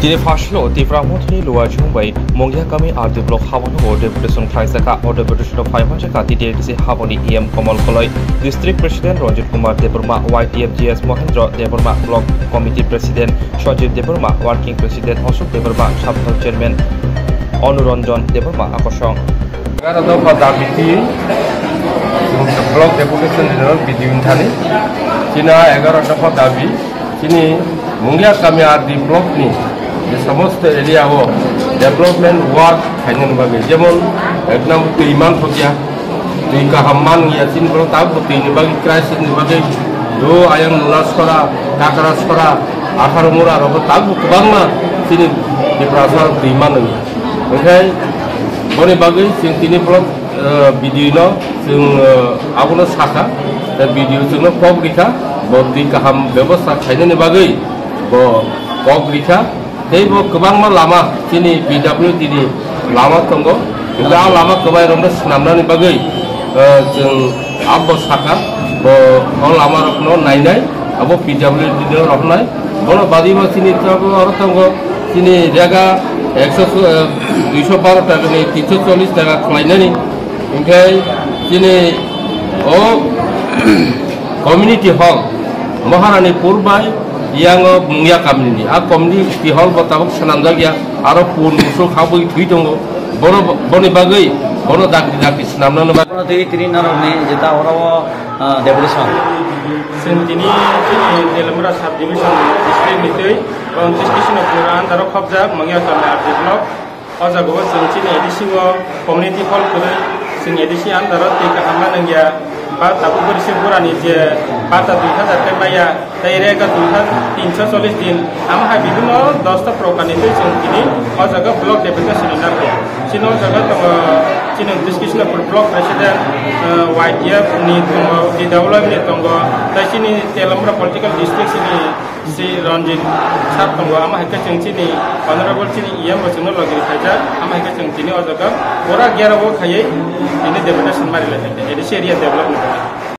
Tini fashlo ti pramotni luwa jungbai mongya kami ardi blok habano o deputation khaisaka o deputation phaiman jaka ti desi haboni em komal koloi district president Ranjit Kumar Deburma YTFGS Mohendra Deburma block committee president Sojib Deburma working president Ashok Deburma সাধারণ chairman Anuranjan Debbarma আকর্ষণ এগারো দফা দাবিটি block deputation বিদ্যুৎ থানি চিনা এগারো দফা দাবি চিনি মুঙ্গিয়া কামি আর দি ব্লকনি যে সমস্ত এরিয়া হোক ডেভেলপমেন্ট ওয়ার্ক হাইনভাবে যেমন এক নম্বর তো ইমান ফটিয়া দুই কাহমান বলো তাও তো তিন বাকি ক্রাইসিস নিভাবে দু করা কাকরাস করা আঠারো মোড়া রব তাও তো না তিনি প্রাসার তো ইমান ইয়া ওখানে বনে বাকি সিং তিনি বলো বিদিন সিং আগুন শাখা বিডিও জন্য কক রেখা বা দুই কাহাম ব্যবস্থা খাইনে নিবাগই ব दै ब गोबां मा लामा दिनै बिडाब्लिउ दिनै लामा दङ दा लामा गोबां रंनो सिनामनायनि बागै जों आब साखा ब लामा रखनो नायनाय आब बिडाब्लिउ दिनै रखनाय बनो बादिबा दिनै आरो दङ दिनै जायगा একশো দুইশো বারো টাকা নেই তিনশো চল্লিশ টাকা খাইনানি ओमफ्राय दिनै अ कमिउनिटि हल महारानी पुरबाय yang ya kamni ni a kamni pihol bata hok sanamjak ya aro pun musu khabui thui dongo bono boni bagai bono dak dak sanamna na bono tiri tiri na ne jeta oro devolution sen tini delamura sub division district mitoi kon district puran daro khabja mangya tala arjno aja go sen tini edisingo community hall kore sen edisi andaro tika hamna ngya বার্তাকু করেছে পুরানি যে বার্তা দুই হাজার মাইয়া তাই রেগা দুই হাজার তিনশো চল্লিশ দিন আমার বিভিন্ন দশটা প্রকার নিতে তিনি अ जागा ब्लक डेपुटेसन नांगौ चिनो जागा दङ चिनो डिस्कसनफोर ब्लक प्रेसिडेन्ट वाइटिएफ नि दङ डिडब्लिउनि दङ दा चिनि तेलम्ब्रा पलिटिकल डिस्ट्रिक्ट चिनि सि रन्जित सार दङ आमा हाइका जों चिनि अनारेबल चिनि इएम जोंनो लगिरि खायजा आमा हाइका जों दिनै अ जागा बरा गियारावबो खायै दिनै डेपुटेसन मारिलाय एडिसि एरिया डेभलपमेन्ट